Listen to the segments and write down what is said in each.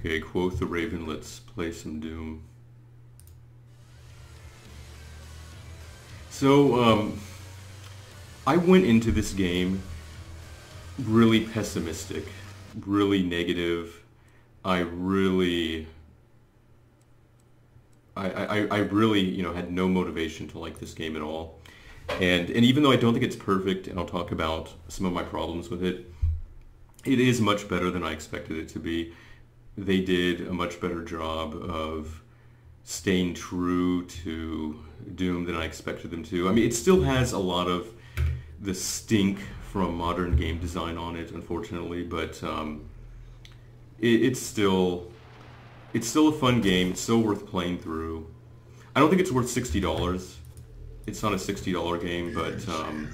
Okay, quote the Raven, let's play some Doom. So, um, I went into this game really pessimistic, really negative. I really, I, I, I really, you know, had no motivation to like this game at all. And, and even though I don't think it's perfect, and I'll talk about some of my problems with it, it is much better than I expected it to be they did a much better job of staying true to Doom than I expected them to. I mean, it still has a lot of the stink from modern game design on it, unfortunately, but um, it, it's still it's still a fun game. It's still worth playing through. I don't think it's worth sixty dollars. It's not a sixty dollar game, but um,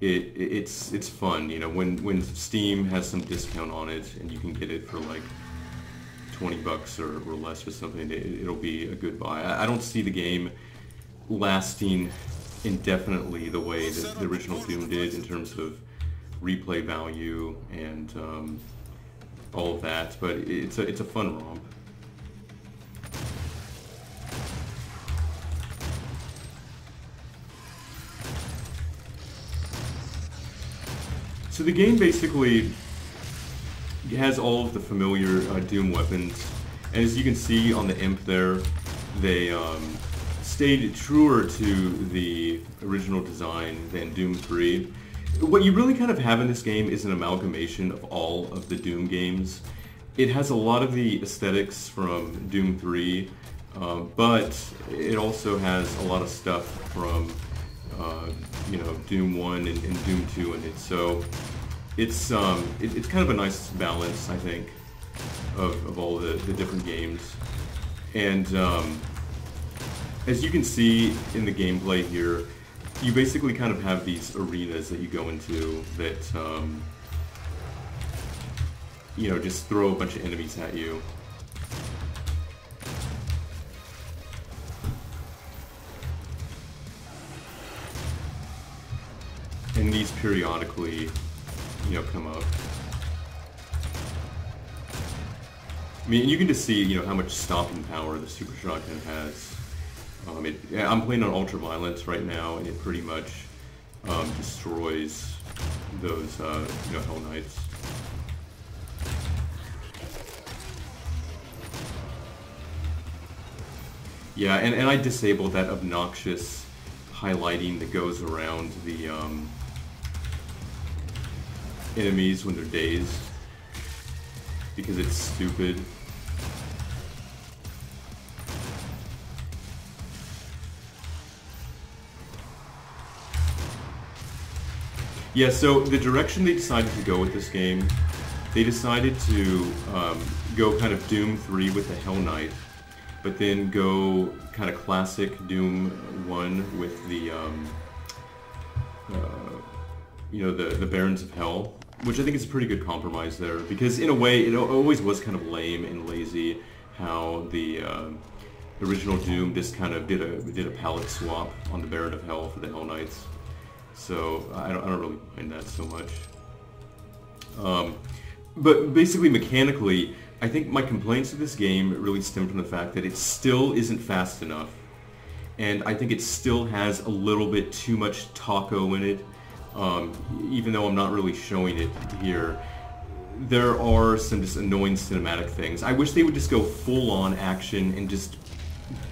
it, it's it's fun. You know, when when Steam has some discount on it and you can get it for like 20 bucks or, or less or something, it, will be a good buy. I, I, don't see the game lasting indefinitely the way that the original Doom did in terms of replay value and um, all of that, but it's a, it's a fun romp. So the game basically it has all of the familiar uh, Doom weapons, and as you can see on the Imp there, they um, stayed truer to the original design than Doom 3. What you really kind of have in this game is an amalgamation of all of the Doom games. It has a lot of the aesthetics from Doom 3, uh, but it also has a lot of stuff from, uh, you know, Doom 1 and, and Doom 2 in it. So it's um, it, it's kind of a nice balance, I think, of, of all the, the different games. And um, as you can see in the gameplay here, you basically kind of have these arenas that you go into that, um, you know, just throw a bunch of enemies at you. And these periodically you know, come up. I mean, you can just see, you know, how much stopping power the Super Shotgun has. Um, it, I'm playing on Ultra Violence right now, and it pretty much um, destroys those, uh, you know, Hell Knights. Yeah, and, and I disabled that obnoxious highlighting that goes around the, um, enemies when they're dazed because it's stupid. Yeah, so the direction they decided to go with this game, they decided to um, go kind of Doom 3 with the Hell Knight, but then go kind of classic Doom 1 with the, um, uh, you know, the, the Barons of Hell which I think is a pretty good compromise there because in a way it always was kind of lame and lazy how the uh, original Doom just kind of did a did a palette swap on the Baron of Hell for the Hell Knights. So I don't, I don't really mind that so much. Um, but basically mechanically, I think my complaints with this game really stem from the fact that it still isn't fast enough. And I think it still has a little bit too much taco in it um, even though I'm not really showing it here, there are some just annoying cinematic things. I wish they would just go full on action and just,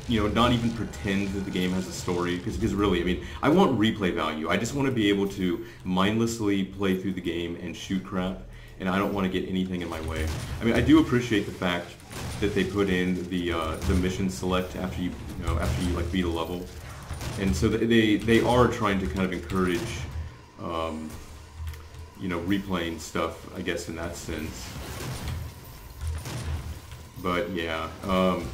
you know, not even pretend that the game has a story. Because, because really, I mean, I want replay value. I just want to be able to mindlessly play through the game and shoot crap. And I don't want to get anything in my way. I mean, I do appreciate the fact that they put in the uh, the mission select after you, you know, after you like beat a level, and so they they are trying to kind of encourage um, you know, replaying stuff, I guess, in that sense. But yeah, um,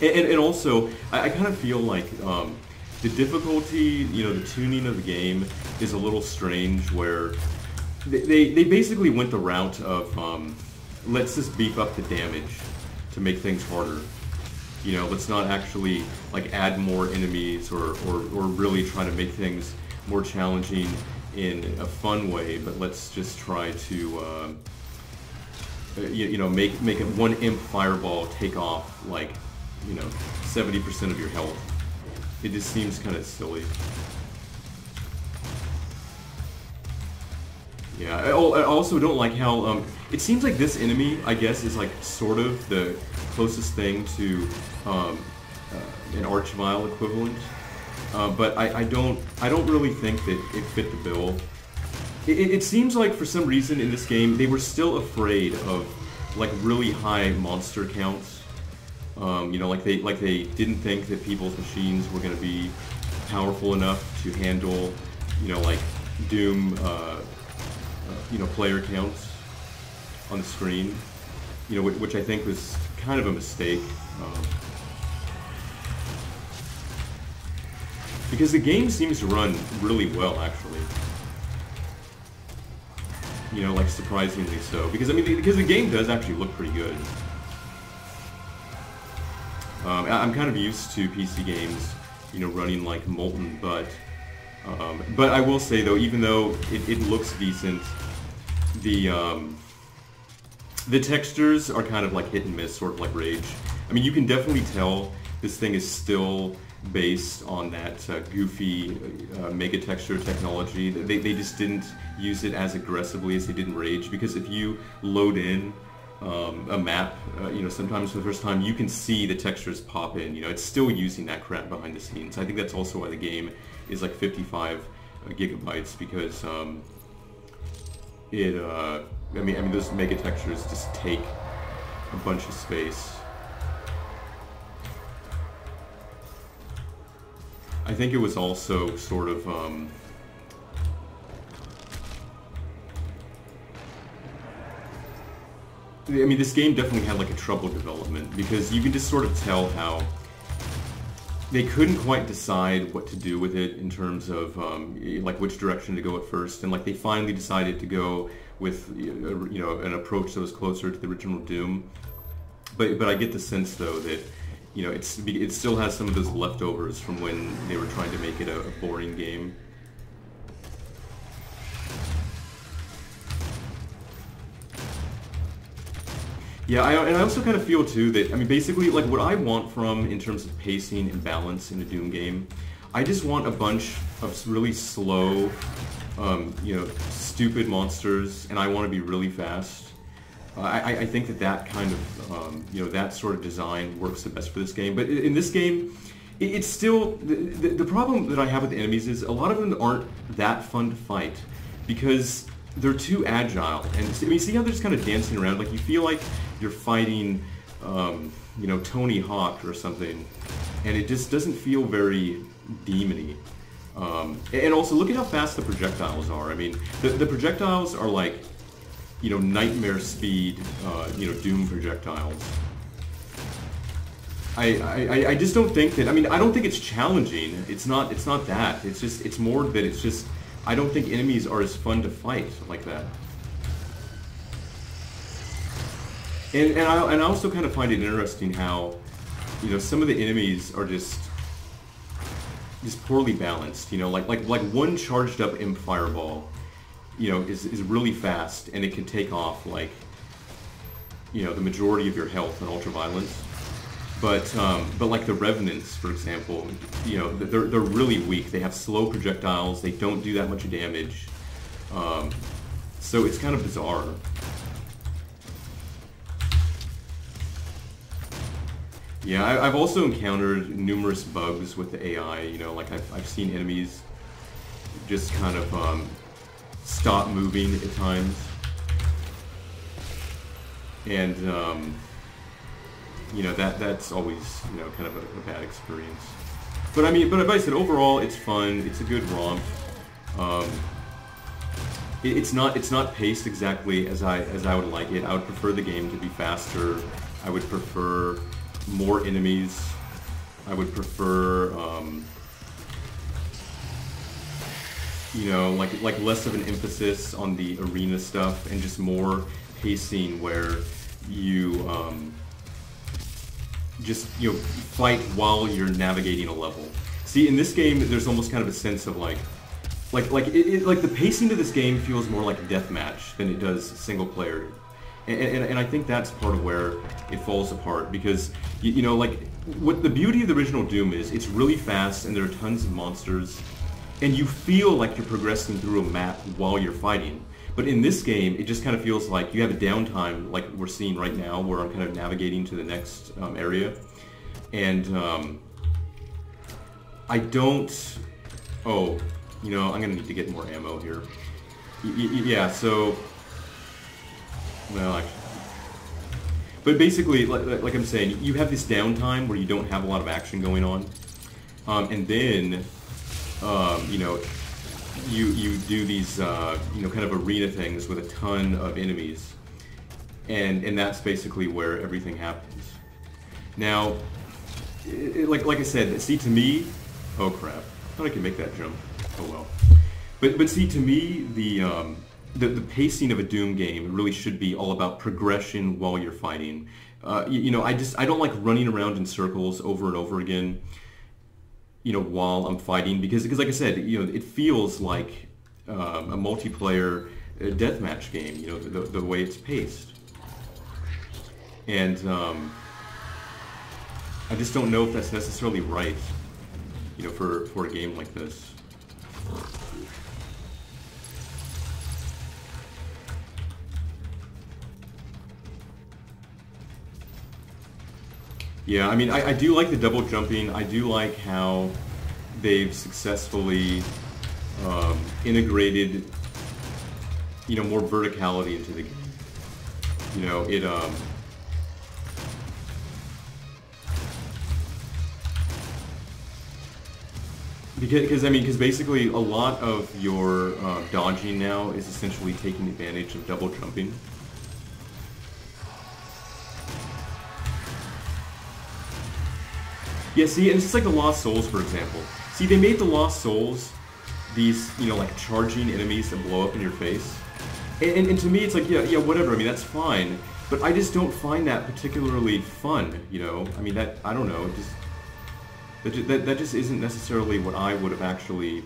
and, and also, I, I kind of feel like um, the difficulty, you know, the tuning of the game is a little strange where they, they, they basically went the route of um, let's just beef up the damage to make things harder. You know, let's not actually like add more enemies or, or, or really try to make things more challenging in a fun way, but let's just try to, uh, you, you know, make make it one imp fireball take off like, you know, 70% of your health. It just seems kind of silly. Yeah, I I also don't like how, um, it seems like this enemy, I guess, is like sort of the closest thing to um, uh, an Archvile equivalent. Uh, but I, I don't I don't really think that it fit the bill. It, it, seems like for some reason in this game they were still afraid of like really high monster counts. Um, you know, like they like they didn't think that people's machines were going to be powerful enough to handle, you know, like Doom, uh, uh, you know, player counts on the screen. You know, which, which I think was kind of a mistake. Um, Because the game seems to run really well, actually. You know, like surprisingly so. Because I mean, because the game does actually look pretty good. Um, I'm kind of used to PC games, you know, running like Molten, but um, but I will say though, even though it, it looks decent, the um, the textures are kind of like hit and miss, sort of like Rage. I mean, you can definitely tell this thing is still based on that uh, goofy uh, mega texture technology. They, they just didn't use it as aggressively as they did in Rage because if you load in um, a map, uh, you know, sometimes for the first time you can see the textures pop in. You know, it's still using that crap behind the scenes. I think that's also why the game is like 55 uh, gigabytes because um, it. Uh, I mean, I mean, those mega textures just take a bunch of space. I think it was also sort of um, I mean, this game definitely had like a troubled development because you can just sort of tell how they couldn't quite decide what to do with it in terms of um, like which direction to go at first, and like they finally decided to go with you know an approach that was closer to the original Doom. But but I get the sense though that you know, it's it still has some of those leftovers from when they were trying to make it a, a boring game. Yeah, I, and I also kind of feel too that I mean, basically, like what I want from in terms of pacing and balance in a Doom game, I just want a bunch of really slow, um, you know, stupid monsters, and I want to be really fast. I, I, think that that kind of, um, you know, that sort of design works the best for this game. But in this game, it's still, the, the, the problem that I have with the enemies is a lot of them aren't that fun to fight because they're too agile. And I mean, see how they're just kind of dancing around? Like you feel like you're fighting, um, you know, Tony Hawk or something. And it just doesn't feel very demony. Um, and also, look at how fast the projectiles are. I mean, the, the projectiles are like you know, nightmare speed, uh, you know, Doom projectiles. I, I, I just don't think that, I mean, I don't think it's challenging. It's not, it's not that. It's just, it's more that it's just, I don't think enemies are as fun to fight like that. And, and, I, and I also kind of find it interesting how, you know, some of the enemies are just, just poorly balanced. You know, like, like, like one charged up imp fireball you know, is, is really fast and it can take off like, you know, the majority of your health in ultraviolence. But, um, but like the Revenants, for example, you know, they're, they're really weak. They have slow projectiles. They don't do that much damage. Um, so it's kind of bizarre. Yeah, I, have also encountered numerous bugs with the AI, you know, like I've, I've seen enemies just kind of um, stop moving at times. And, um, you know, that that's always, you know, kind of a, a, bad experience. But I mean, but I said, overall, it's fun. It's a good romp. Um, it, it's not it's not paced exactly as I as I would like it. I would prefer the game to be faster. I would prefer more enemies. I would prefer um, you know, like like less of an emphasis on the arena stuff and just more pacing where you um, just you know fight while you're navigating a level. See, in this game, there's almost kind of a sense of like, like like it, it, like the pacing to this game feels more like deathmatch than it does single player, and, and, and I think that's part of where it falls apart because you, you know like what the beauty of the original Doom is it's really fast and there are tons of monsters and you feel like you're progressing through a map while you're fighting. But in this game, it just kind of feels like you have a downtime, like we're seeing right now, where I'm kind of navigating to the next um, area, and um, I don't. Oh, you know, I'm gonna need to get more ammo here. Y yeah, so. Well, actually. But basically, like, like, I'm saying, you have this downtime where you don't have a lot of action going on, um, and then um, you know, you you do these uh, you know kind of arena things with a ton of enemies, and and that's basically where everything happens. Now, it, like like I said, see to me, oh crap, I thought I could make that jump. Oh well, but but see to me the. Um, the, the pacing of a Doom game really should be all about progression while you're fighting. Uh, you, you know, I just I don't like running around in circles over and over again you know, while I'm fighting because, because like I said, you know, it feels like um, a multiplayer uh, deathmatch game, you know, the, the way it's paced. And um, I just don't know if that's necessarily right, you know, for, for a game like this. Yeah, I mean, I, I do like the double jumping. I do like how they've successfully um, integrated, you know, more verticality into the game. You know, it, um, Because, I mean, because basically a lot of your uh, dodging now is essentially taking advantage of double jumping. Yeah, see, and it's just like the Lost Souls, for example. See, they made the Lost Souls these, you know, like charging enemies that blow up in your face. And, and, and, to me, it's like, yeah, yeah, whatever. I mean, that's fine. But I just don't find that particularly fun, you know? I mean, that, I don't know, just, that, that, that just isn't necessarily what I would have actually,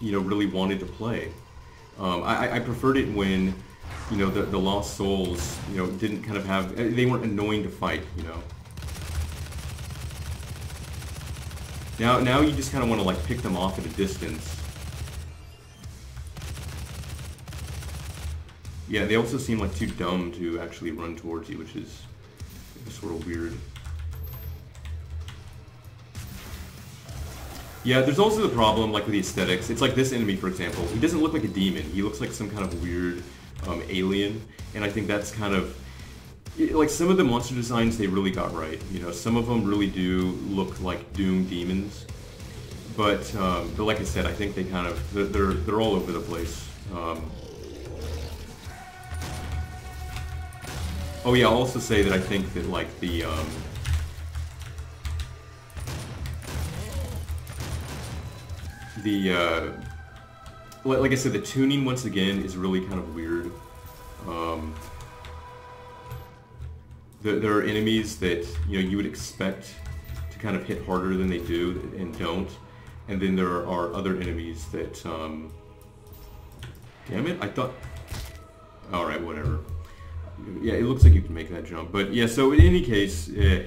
you know, really wanted to play. Um, I, I preferred it when, you know, the, the Lost Souls, you know, didn't kind of have, they weren't annoying to fight, you know? Now, now you just kind of want to like pick them off at a distance. Yeah, they also seem like too dumb to actually run towards you, which is sort of weird. Yeah, there's also the problem, like with the aesthetics. It's like this enemy, for example. He doesn't look like a demon. He looks like some kind of weird um, alien, and I think that's kind of like some of the monster designs they really got right. You know, some of them really do look like Doom demons, but um, but like I said, I think they kind of they're they're all over the place. Um, oh yeah, I'll also say that I think that like the um, the uh, like I said, the tuning once again is really kind of weird. Um, there, there are enemies that you know you would expect to kind of hit harder than they do and don't, and then there are other enemies that. Um, damn it! I thought. All right, whatever. Yeah, it looks like you can make that jump, but yeah. So in any case, eh,